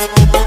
Thank